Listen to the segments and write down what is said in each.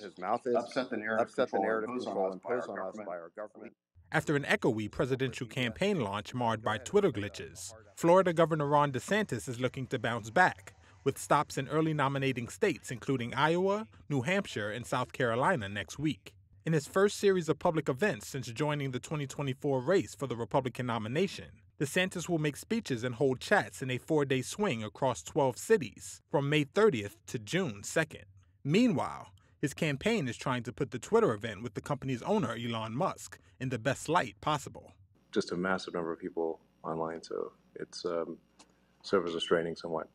his mouth is, upset the narrative upset the narrative imposed control us imposed on us by our government. After an echoey presidential campaign launch marred by Twitter glitches, Florida Governor Ron DeSantis is looking to bounce back, with stops in early nominating states including Iowa, New Hampshire, and South Carolina next week. In his first series of public events since joining the 2024 race for the Republican nomination, DeSantis will make speeches and hold chats in a four day swing across 12 cities from May 30th to June 2nd. Meanwhile, his campaign is trying to put the Twitter event with the company's owner, Elon Musk, in the best light possible. just a massive number of people online, so it's um, serves as restraining somewhat.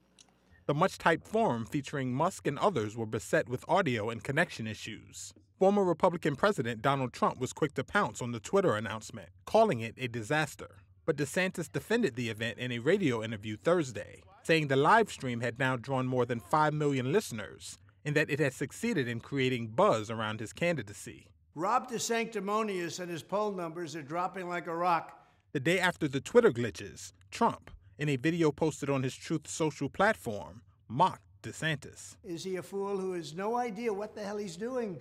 The much typed forum featuring Musk and others were beset with audio and connection issues. Former Republican President Donald Trump was quick to pounce on the Twitter announcement, calling it a disaster. But DeSantis defended the event in a radio interview Thursday, saying the live stream had now drawn more than 5 million listeners and that it has succeeded in creating buzz around his candidacy. Ron DeSanctimonious and his poll numbers are dropping like a rock. The day after the Twitter glitches, Trump, in a video posted on his Truth Social platform, mocked DeSantis. Is he a fool who has no idea what the hell he's doing?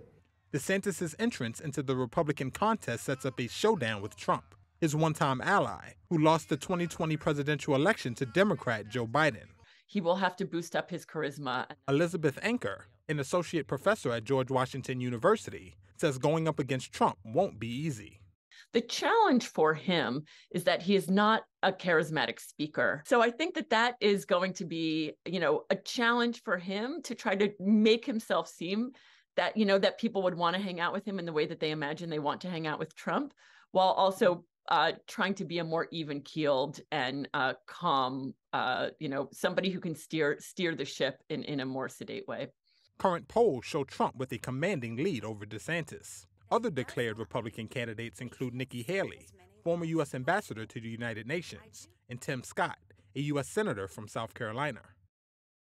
DeSantis' entrance into the Republican contest sets up a showdown with Trump, his one time ally, who lost the 2020 presidential election to Democrat Joe Biden. He will have to boost up his charisma. Elizabeth Anker, an associate professor at George Washington University, says going up against Trump won't be easy. The challenge for him is that he is not a charismatic speaker. So I think that that is going to be, you know, a challenge for him to try to make himself seem that, you know, that people would want to hang out with him in the way that they imagine they want to hang out with Trump, while also uh, trying to be a more even keeled and uh, calm, uh, you know, somebody who can steer steer the ship in, in a more sedate way. Current polls show Trump with a commanding lead over DeSantis. Other declared Republican candidates include Nikki Haley, former U.S. ambassador to the United Nations, and Tim Scott, a U.S. Senator from South Carolina.